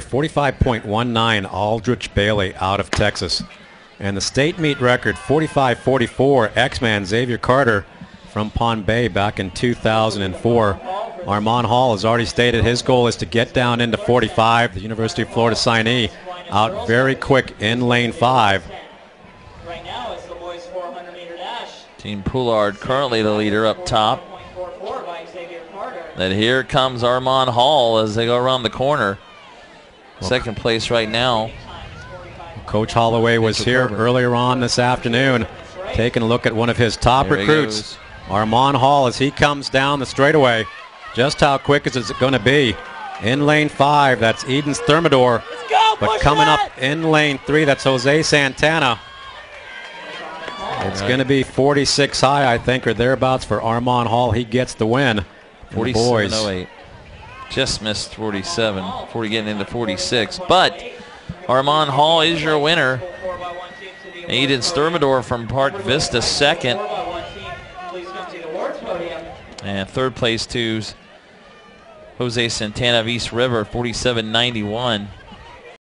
45.19 Aldrich Bailey out of Texas. And the state meet record 45.44 X-Man Xavier Carter from Palm Bay back in 2004. Arman Hall has already stated his goal is to get down into 45. The University of Florida signee out very quick in lane 5. Right now it's the boys 400 meter dash. Team Poulard currently the leader up top. 0.44 by Xavier Carter. Then here comes Arman Hall as they go around the corner. Second place right now. Coach Holloway was here earlier on this afternoon taking a look at one of his top There recruits, goes. Arman Hall, as he comes down the straightaway. Just how quick is it going to be? In lane five, that's Eden's Thermidor. Go, But coming that! up in lane three, that's Jose Santana. It's going to be 46 high, I think, or thereabouts for Arman Hall. He gets the win. And the boys. Oh 47.08. Just missed 47. 40 getting into 46. But Arman Hall is your winner. Aiden Sturmador from Park Vista second. And third place to Jose Santana of East River, 47.91.